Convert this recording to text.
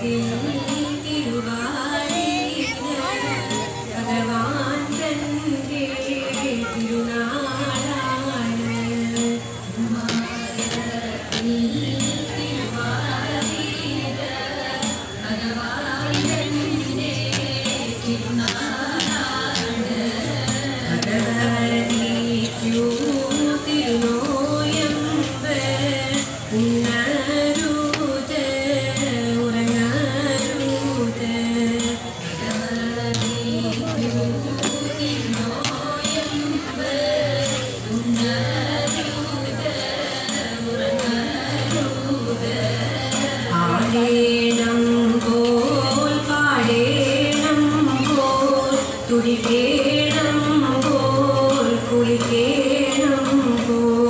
कि। ಸೇರುವುದು